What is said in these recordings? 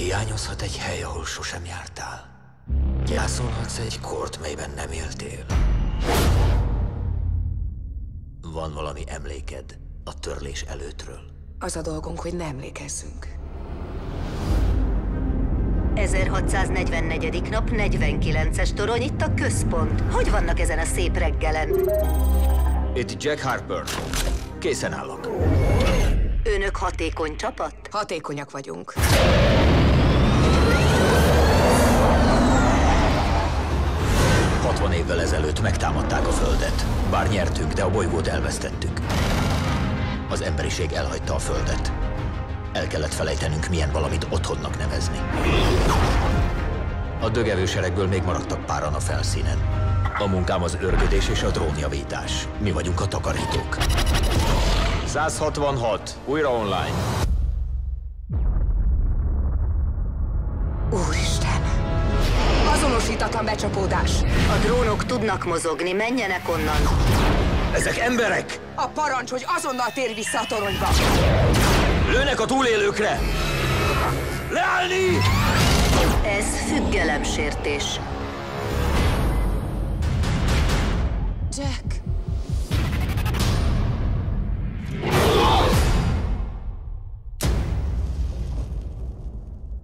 Hiányozhat egy hely, ahol sosem jártál. Gyászolhatsz egy kort, melyben nem éltél. Van valami emléked a törlés előttről? Az a dolgunk, hogy ne emlékezzünk. 1644. nap, 49-es torony, itt a központ. Hogy vannak ezen a szép reggelen? Itt Jack Harper. Készen állok. Önök hatékony csapat? Hatékonyak vagyunk. Megtámadták a Földet. Bár nyertünk, de a bolygót elvesztettük. Az emberiség elhagyta a Földet. El kellett felejtenünk, milyen valamit otthonnak nevezni. A dögevőseregből még maradtak páran a felszínen. A munkám az örgödés és a drónjavítás. Mi vagyunk a takarítók. 166. Újra online. Úristen! Azonosítatlan becsapódás! A drónok tudnak mozogni, menjenek onnan. Ezek emberek! A parancs, hogy azonnal tér vissza a toronyba! Lőnek a túlélőkre! Leállni! Ez függelemsértés. Jack!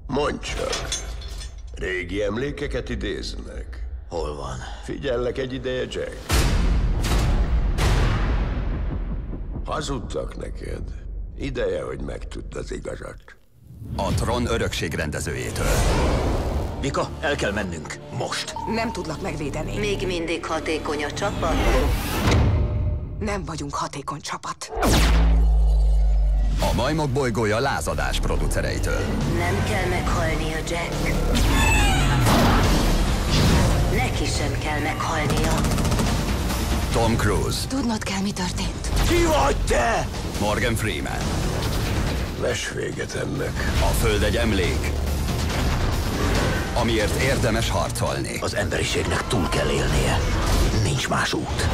Mondj csak. Régi emlékeket idéznek. Hol van? Figyellek egy ideje, Jack. Hazudtak neked. Ideje, hogy megtudd az igazat. A Tron örökség rendezőjétől. Vika, el kell mennünk. Most. Nem tudlak megvédeni. Még mindig hatékony a csapat? Nem vagyunk hatékony csapat. A Majmok bolygója lázadás producereitől. Nem kell meghalnia, Jack. Neki sem kell meghalnia. Tom Cruise, Tudnod kell, mi történt. Ki vagy te? Morgan Freeman. Vess véget ennek. A Föld egy emlék, amiért érdemes harcolni. Az emberiségnek túl kell élnie. Nincs más út.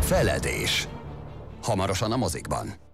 Feledés. Hamarosan a mozikban.